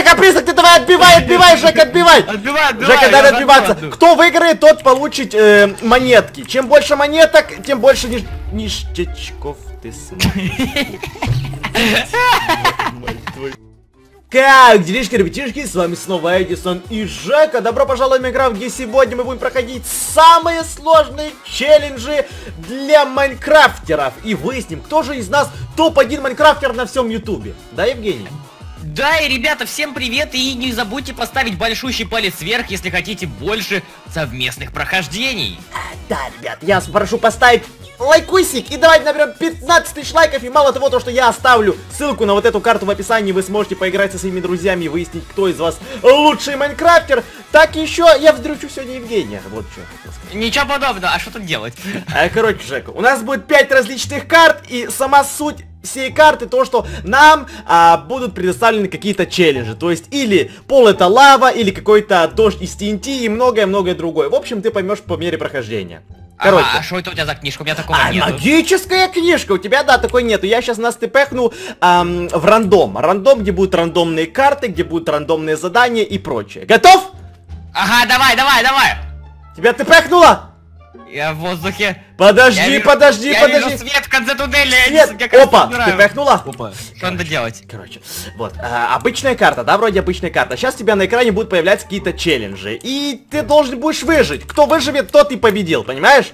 сколько призок, ты давай отбивай, отбивай, Жека, отбивай. Отбивай, отбивай, Жека, забил отбиваться. Кто выиграет, тот получит э, монетки. Чем больше монеток, тем больше ниш... ништячков ты смотришь. Как делишки, ребятишки, с вами снова Эдисон и Жека. Добро пожаловать в Майнкрафт, где сегодня мы будем проходить самые сложные челленджи для майнкрафтеров. И выясним, кто же из нас топ-1 майнкрафтер на всем ютубе. Да, Евгений? Да, и ребята, всем привет, и не забудьте поставить большущий палец вверх, если хотите больше совместных прохождений. Да, ребят, я вас прошу поставить лайкусик и давайте наберем 15 тысяч лайков. И мало того, то, что я оставлю ссылку на вот эту карту в описании, вы сможете поиграть со своими друзьями и выяснить, кто из вас лучший майнкрафтер. Так еще я вздрючу сегодня Евгения. Вот что я хотел сказать. Ничего подобного, а что тут делать? А, Короче, Жека, у нас будет 5 различных карт, и сама суть всей карты то, что нам а, будут предоставлены какие-то челленджи. То есть, или пол это лава, или какой-то дождь из TNT и многое-многое другое. В общем, ты поймешь по мере прохождения. Короче. А что это у тебя за книжка? У меня такого А, нету. магическая книжка, у тебя, да, такой нету. Я сейчас нас тпхну ам, в рандом. Рандом, где будут рандомные карты, где будут рандомные задания и прочее. Готов? Ага, давай, давай, давай! Тебя тпхнуло? Я в воздухе. Подожди, Я вижу- подожди, я подожди. вижу свет в конце туннеля. я не- я, опа, умираю. тпхнула? Опа, что надо делать? Короче, вот, а, обычная карта, да, вроде обычная карта. Сейчас у тебя на экране будут появляться какие-то челленджи. И ты должен будешь выжить. Кто выживет, тот и победил, понимаешь?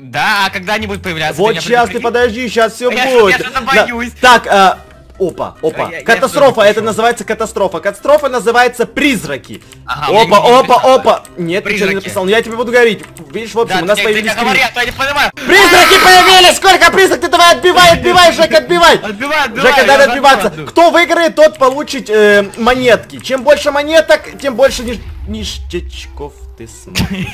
Да, а когда они будут появляться? Вот Ты сейчас ты подожди, сейчас все А я будет. я что-то Да, боюсь. Так, а, опа, опа. Я- я катастрофа, тоже это называется катастрофа. Катастрофа называется призраки. Ага, опа, не опа, опа. Нет, ничего не Призраки. написал, но я тебе буду говорить. Видишь, в общем, Да, у нас ты- ты появились не говори, а то я не понимаю. Призраки появились! Сколько призрак? Ты давай отбивай, отбивай, Жека, отбивай! Отбивай, отбивай, Жека, я надо забил отбиваться. Кто выиграет, тот получит э, монетки. Чем больше монеток, тем больше ниш... ништячков ты смотришь.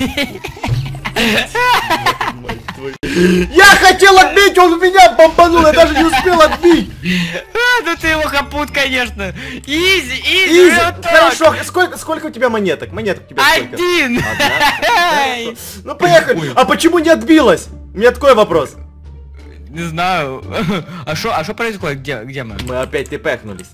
Я хотел отбить, он меня бомбанул, я даже не успел отбить. А, ну ты его капут, конечно. Easy, easy, easy, хорошо, сколько, сколько у тебя монеток? Монеток у тебя? Один. Ну поехали. А почему не отбилась? У меня такой вопрос. Не знаю. А что, а что происходит? Где, где мы? Мы опять тпхнулись.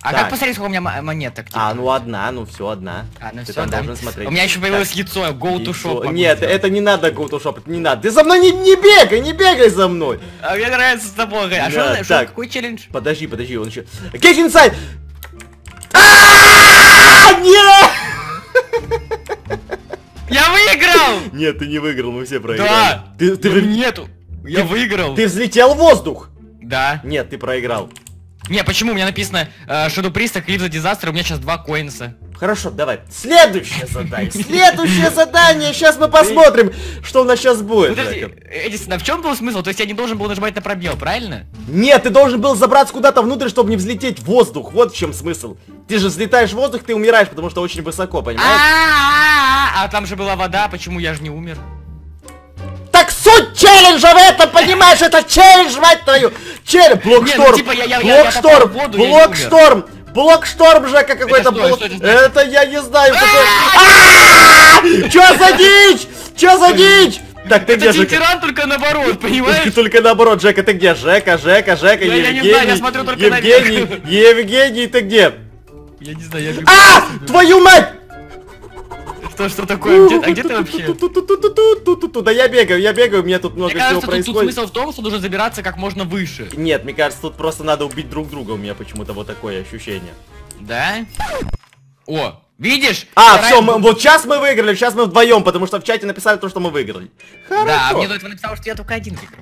А Так. как посмотреть, сколько у меня мо- монеток? типа? А, ну одна, ну все, одна. А, ну Ты все, там да. должен смотреть. У меня еще появилось Так. яйцо, go to Яйцо. shop. могу Нет, сделать. это не надо go to shop, это не надо. Ты за мной не, не бегай, не бегай за мной. А мне нравится с тобой. А Да, что, что, так. какой челлендж? Подожди, подожди, он еще... Get inside! А, Нет! Я выиграл! Нет, ты не выиграл, мы все проиграли. Да! Ты, ты, Да Нету! Я выиграл! ты взлетел в воздух? Да. Нет, ты проиграл. Не, почему? У меня написано э, Shadow Priest, Eclipse за Disaster, у меня сейчас два коинса. Хорошо, давай. Следующее задание. Следующее задание. Сейчас мы посмотрим, что у нас сейчас будет. Подожди. Эдисон, а в чем был смысл? То есть я не должен был нажимать на пробел, правильно? Нет, ты должен был забраться куда-то внутрь, чтобы не взлететь в воздух. Вот в чем смысл. Ты же взлетаешь в воздух, ты умираешь, потому что очень высоко, понимаешь? А там же была вода, почему я же не умер? Суть челленджа в этом, понимаешь? Это челлендж, мать твою! Челлендж! Блокшторм! Ну, типа, Блокшторм! не Блокшторм! Блокшторм, Жека, какой-то блок- это? Это я не знаю, какой... Чё за дичь? Чё за дичь? Так, ты где, Это Жека? тиран только наоборот, понимаешь? Только наоборот, Жека, ты где? Жека, Жека, Жека, Я- я Евгений, не знаю, я смотрю только Евгений. Евгений, ты где? Я не знаю, я. А! Твою мать! Что, что такое? Где, а где ты вообще? Да я бегаю, я бегаю, у меня тут много всего кажется, тут, происходит. смысл в том, что нужно забираться как можно выше. Нет, мне кажется, тут просто надо убить друг друга, у меня почему-то вот такое ощущение. Да? О, видишь? А, Вторая- все, вот сейчас мы выиграли, сейчас мы вдвоем, потому что в чате написали то, что мы выиграли. Да, а Хорошо. мне до этого написал, что я только один выиграл.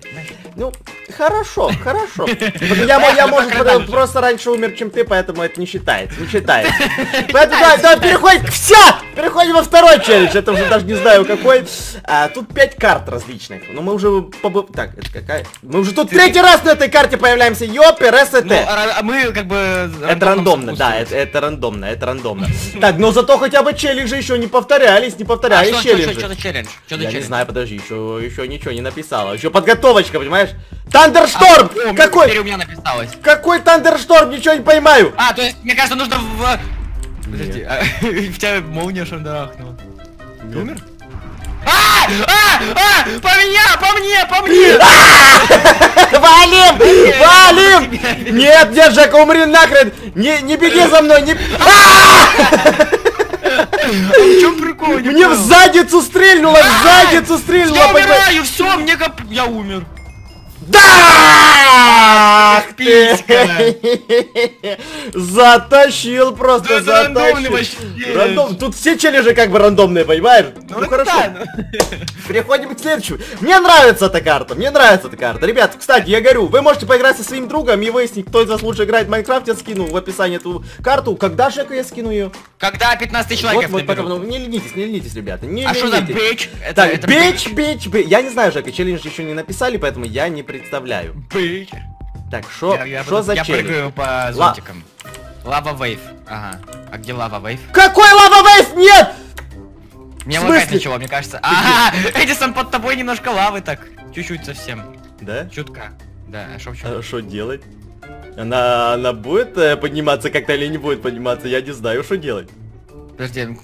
Ну, хорошо, хорошо. Я, я, может, просто раньше умер, чем ты, поэтому это не считается, не считается. Поэтому давай, давай, переходим, все, переходим во второй челлендж, это уже даже не знаю какой. А, тут пять карт различных, но мы уже побы... Так, это какая? Мы уже тут третий раз на этой карте появляемся, ёпер, СТ. Ну, а, а мы как бы... Это рандомно, да, это, рандомно, это рандомно. Так, но зато хотя бы челленджи еще не повторялись, не А повторялись что, что, что, челленджи. что за челлендж? Что Я не челлендж? знаю, подожди, еще, еще ничего не написала. Еще подготовочка, понимаешь? Тандершторм! А, Какой? Теперь у меня написалось. Какой Тандершторм? Ничего не поймаю. А, то есть, мне кажется, нужно в... Подожди, а, в тебя молния шандарахнула. Ты умер? А! А! А! По меня! По мне! По мне! Валим! Валим! Нет, нет, Жека, умри нахрен! Не, не беги за мной, не... А! В чем прикол? Не Мне в задницу стрельнуло, в задницу стрельнуло, Я умираю, все, мне кап... Я умер. Да! Ах ты! Затащил просто, затащил. Рандом- Тут все челленджи как бы рандомные, понимаешь? Ну, Ну хорошо. Переходим к следующему. Мне нравится эта карта, мне нравится эта карта. Ребят, кстати, я говорю, вы можете поиграть со своим другом и выяснить, кто из вас лучше играет в Майнкрафт. Я скину в описании эту карту. Когда же я скину ее? Когда 15 тысяч Вот, лайков вот, потом, ну, не ленитесь, не ленитесь, ребята. Не А что за бич? Это, Так, это бич, бич, бич. Я не знаю, Жека, челлендж еще не написали, поэтому я не представляю. Бич. Так, что Я- я что буду- за Я челлендж? прыгаю по зонтикам. Лава вейв. Ага. А где лава вейв? Какой лава вейв? Нет! Мне лагать начало, мне кажется. Ага, Эдисон под тобой немножко лавы так. Чуть-чуть совсем. Да? Чутка. Да, а шо в чём? А что делать? Она, она будет э, подниматься как-то или не будет подниматься? Я не знаю, что делать. Подожди,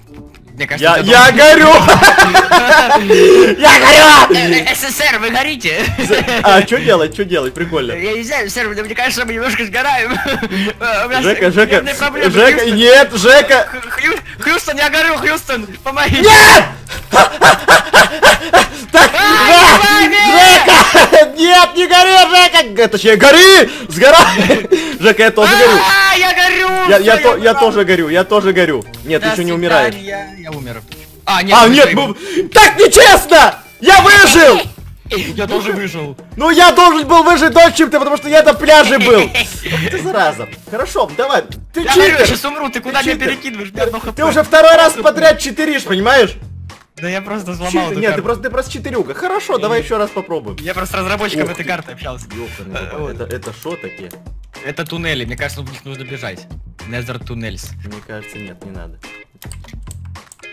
мне кажется, Я, я дом- горю! Я горю! СССР, вы горите! А, что делать, что делать? Прикольно. Я не знаю, сэр, мне кажется, мы немножко сгораем. Жека, Жека. Жека, нет, Жека! Хьюстон, я горю, Хьюстон, помоги! Нет! Так, Жека! Нет, не гори, Жека! Точнее, гори! Сгорай! Жека, я тоже горю. А, я горю! Я, я, то- тоже горю, я тоже горю. Нет, ты еще не умираешь. Я умер. А, нет, А, нет, мы... так нечестно! Я выжил! Я тоже выжил. Ну я должен был выжить дольше, чем ты, потому что я на пляже был. Ты зараза. Хорошо, давай. Ты Я говорю, я читер. сейчас умру, ты куда меня читер. перекидываешь? Ты уже второй раз подряд читеришь, понимаешь? Да я просто сломал Читер. эту Нет, ты карту. просто, ты просто читерюга. Хорошо, давай еще раз попробуем. Я просто с разработчиком этой ты. карты общался. Э. Это, шо такие? Это туннели, мне кажется, в них нужно бежать. Nether Tunnels. Мне кажется, нет, не надо.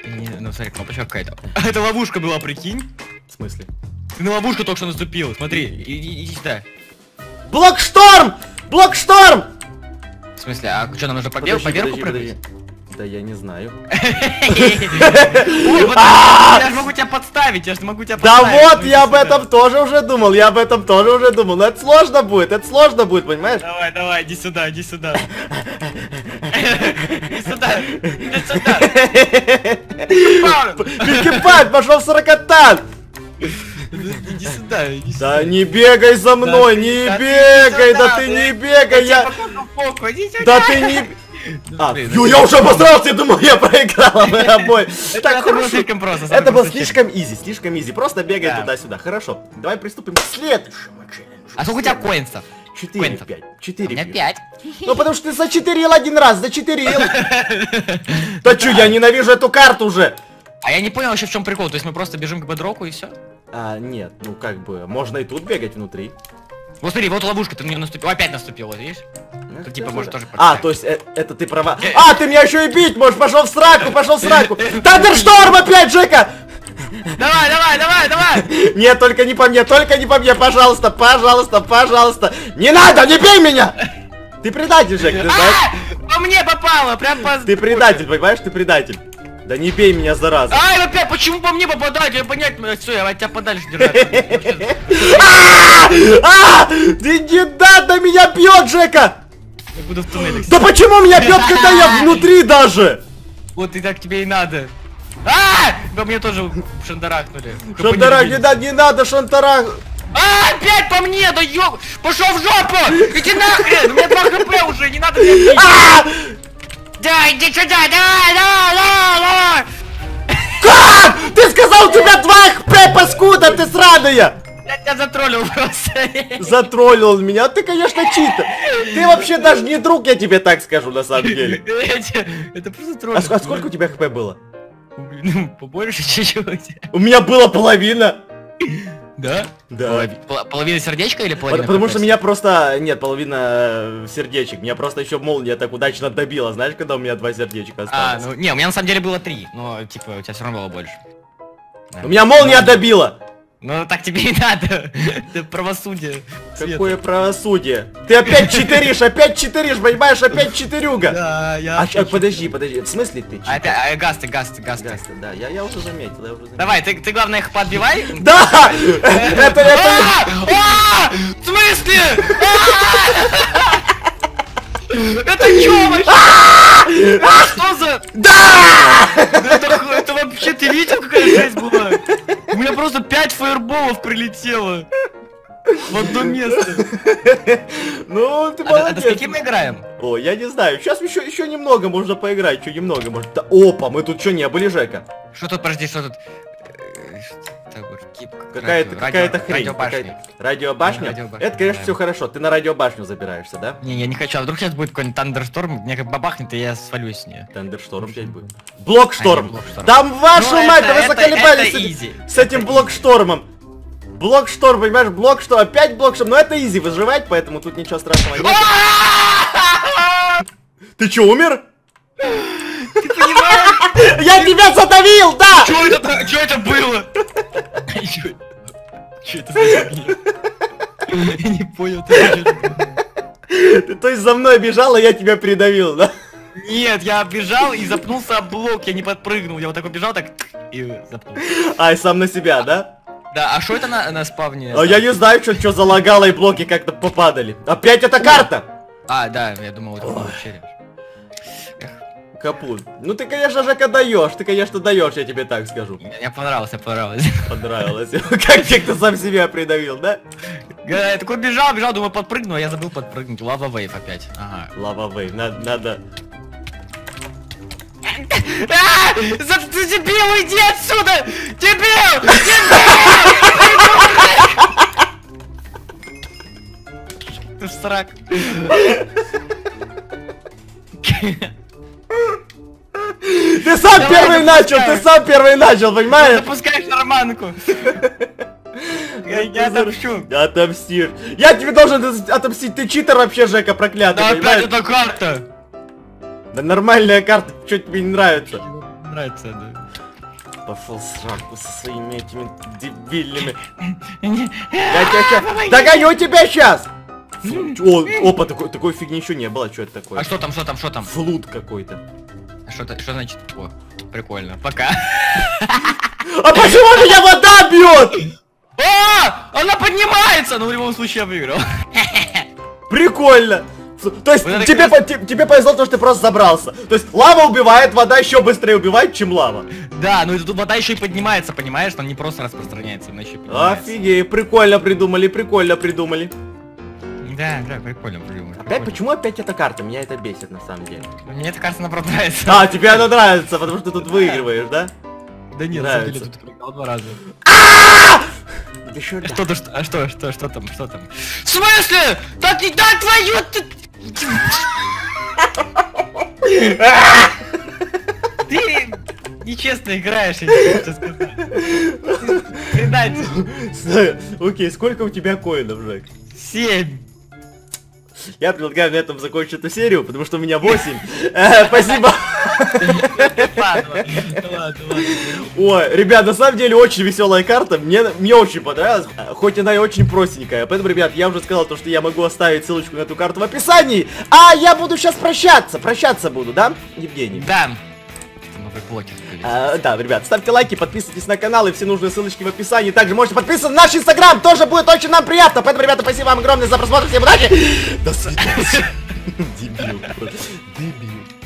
Не, Ну смотри, кнопочка какая-то. Это ловушка была, прикинь? В смысле? Ты на ловушку только что наступил. Смотри, и- и- иди сюда. Блокшторм! Блокшторм! В смысле, а что, нам нужно по, Подожди, по верху подожди, прыгать? подожди. Да я не знаю. Подожди, Я же могу тебя подставить, я же могу тебя Да подставить. вот, Ну, я об сюда. этом тоже уже думал, я об этом тоже уже думал. Но это сложно будет, это сложно будет, понимаешь? Давай, давай, иди сюда, иди сюда. Иди сюда, иди сюда. Пикипать, пошел в сорокотан! Иди сюда, иди сюда. Да не бегай за мной, Да не да бегай, да ты не бегай, Я. Да ты не... А, блин, ё, я уже обосрался, я думал, я проиграл, мы обои. Это Так, это было слишком просто. Это было слишком изи, слишком изи. Просто бегай Да. туда-сюда. Хорошо, давай приступим к следующему челленджу. А сколько у тебя коинсов? 4, Коинсов? 5, У 4, меня пять. Ну потому что ты зачитерил один раз, зачитерил. Да чё, я ненавижу эту карту уже. А я не понял вообще в чем прикол. То есть мы просто бежим к бедроку и все? А, нет, ну как бы, можно и тут бегать внутри. Вот смотри, вот ловушка, ты неё наступил. Опять наступил, вот видишь? Ты ты типа же- можешь тоже А, то есть э, это ты права. А, ты меня еще и бить можешь, пошел в сраку, пошел в сраку. Тандершторм опять, Жека! Давай, давай, давай, давай! Нет, только не по мне, только не по мне, пожалуйста, пожалуйста, пожалуйста. Не надо, не бей меня! Ты предатель, Жек, ты знаешь? А! По мне попало, прям по... Ты предатель, понимаешь, ты предатель. Да не бей меня, зараза. Ай, опять, почему по мне попадает? Я понять, все, я тебя подальше держать. А! Ты не надо, меня бьет, Жека! Я буду в туннеле. Да почему меня бьет, когда я внутри даже? Вот и так тебе и надо. А! По мне тоже шандарахнули. Шантарах, не надо, не надо, Шантарах. А, опять по мне, да ёб... Пошел в жопу! Иди нахрен! У меня 2 хп уже, не надо меня бить! А! Да, иди сюда, давай, давай, давай! Как? Ты сказал, у тебя 2 хп, паскуда, ты сраная! Я тебя затроллил просто. Затроллил меня, ты, конечно, читер. Ты вообще даже не друг, я тебе так скажу, на самом деле. Это просто А, тролль. ск- а сколько у тебя хп было? Ну, побольше чуть-чуть. У меня было половина. Да? Да. Пол- Половина сердечка или половина Потому что меня просто... Нет, половина э, сердечек. Меня просто еще молния так удачно добила. Знаешь, когда у меня два сердечка А, осталось? ну, не, у меня на самом деле было три, но, типа, у тебя все равно было больше. У меня молния добила! Ну так тебе и надо. Это правосудие. Какое правосудие? Ты опять читеришь, опять читеришь, понимаешь, опять читерюга. Да, я... А, подожди, подожди, в смысле ты читеришь? это, а, гасты, гасты, гасты. Гаста, да, я, я уже заметил, я уже заметил. Давай, ты, ты главное их подбивай. Да! Это, это... А! А! В смысле? А! Это чё вообще? Что за... Да! Х- это вообще, ты видел, одно место. Ну, ты А, до- а молодец. скольки мы играем? О, я не знаю, сейчас еще, еще немного можно поиграть, еще немного может. Да, опа, мы тут что не были, Жека? Что тут, подожди, что тут? Э, Какая-то какая-то хрень. радиобашня. Радиобашня? Радиобашня, Это, конечно, да. все хорошо. Ты на радиобашню забираешься, да? Не, я не хочу, а вдруг сейчас будет какой-нибудь тандершторм, мне как бабахнет, и я свалюсь с нее. Тендершторм опять будет. Блокшторм! А, Блокшторм. Там вашу Ну, мать, вы это- заколебались это с этим- easy. Блокштормом. Блокшторм, понимаешь, блок что, опять блокшторм, но это изи выживать, поэтому тут ничего страшного нет. Ты чё, умер? Ты понимаешь? Я тебя задавил, да! Чё это, чё это было? Чё это за? Я не понял, ты то есть за мной бежал, а я тебя придавил, да? Нет, я бежал и запнулся об блок, я не подпрыгнул, я вот так вот бежал, так и запнулся. Ай, сам на себя, да? Да, а что это на, на спавне? А я не знаю, что, что залагало и блоки как-то попадали. Опять эта карта! А, да, я думал, это было череп. Капун. Ну ты, конечно же, даешь, ты, конечно, даешь, я тебе так скажу. Мне понравилось, мне понравилось. Понравилось. Как тебе кто сам себя придавил, да? Я такой бежал, бежал, думаю, подпрыгну, а я забыл подпрыгнуть. Лава вейв опять. Ага. Лава вейв, надо, надо. А! Дебил, иди отсюда! Дебил! Дебил! Срак. Ты сам первый начал, ты сам первый начал, понимаешь? Запускай шарманку. Я я отомщу. Отомстишь. Я тебе должен отомстить, ты читер вообще, Жека, проклятый, Да опять эта карта. Да нормальная карта, что тебе не нравится? Нравится, да. Пошел сраку со своими этими дебильными. Догоню тебя сейчас! О, опа, такой, такой фигни еще не было, что это такое? А что там, что там, что там? Флут какой-то. А Что, что значит? О, прикольно. Пока. А почему меня вода бьет? А! Она поднимается! Ну, в любом случае, я выиграл. Прикольно. То есть Вот тебе, по- те- тебе повезло, то, что ты просто забрался. То есть лава убивает, вода еще быстрее убивает, чем лава. Да, ну и тут вода еще и поднимается, понимаешь? Там не просто распространяется, она еще поднимается. Офигеть, прикольно придумали, прикольно придумали. Да, да, прикольно, придумал. Опять, прикольно. почему опять эта карта? Меня это бесит на самом деле. Мне это кажется, наоборот, нравится. А, тебе она нравится, потому что ты тут выигрываешь, да? Да нет, на самом деле тут проиграл два раза. Иди сюда. Что, да, что, а что, что, что там, что там? В смысле? Да ты, да твою ты... Ты нечестно играешь, я не хочу сказать. Предатель. Окей, сколько у тебя коинов, Жек? Семь. Я предлагаю на этом закончить эту серию, потому что у меня 8. Э, Спасибо. Ой, ребят, на самом деле очень веселая карта, мне, мне очень понравилась, хоть она и очень простенькая. Поэтому, ребят, я уже сказал то, что я могу оставить ссылочку на эту карту в описании. А я буду сейчас прощаться, прощаться буду, да, Евгений? Да. А, да, ребят, ставьте лайки, подписывайтесь на канал и все нужные ссылочки в описании. Также можете подписываться на наш инстаграм, тоже будет очень нам приятно. Поэтому, ребята, спасибо вам огромное за просмотр, всем удачи. До свидания. Дебил. Дебил.